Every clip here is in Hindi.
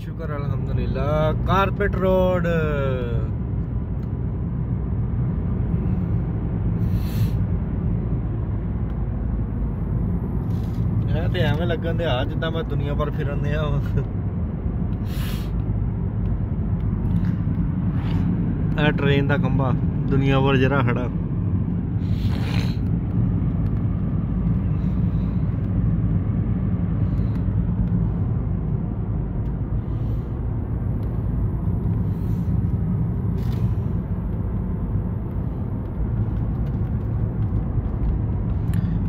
शुक्र अल्हम्दुलिल्लाह कारपेट रोड ਇਹ ਤੇ ਐਵੇਂ ਲੱਗਣ ਦੇ ਆ ਜਿੱਦਾਂ ਮੈਂ ਦੁਨੀਆ ਪਰ ਫਿਰਨ ਦਿਆ ਇਹ ਟ੍ਰੇਨ ਦਾ ਖੰਭਾ ਦੁਨੀਆ ਪਰ ਜਰਾ ਖੜਾ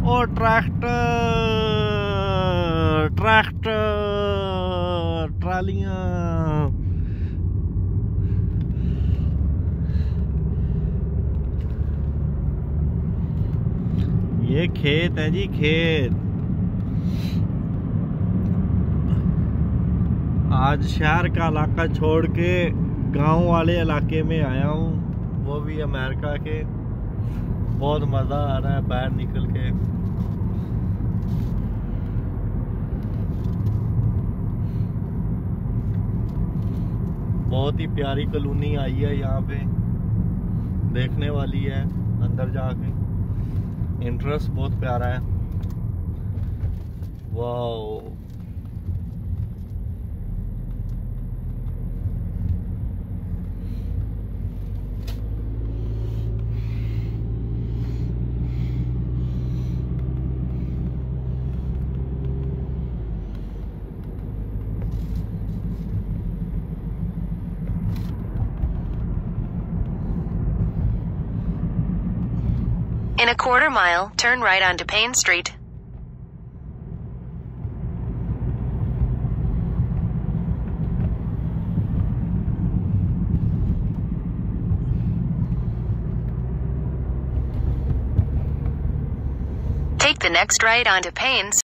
ओ ट्रैक्टर ट्रैक्टर, ट्रालियाँ। ये खेत है जी, खेत। आज शहर का इलाका छोड़ के गाँव वाले इलाके में आया हूँ, वो भी अमेरिका के। बहुत मज़ा आ रहा है बाहर निकल के। बहुत ही प्यारी कॉलोनी आई है यहाँ पे। देखने वाली है अंदर जाके। इंटरेस्ट बहुत प्यारा है। वाह In a quarter mile, turn right onto Payne Street. Take the next right onto Payne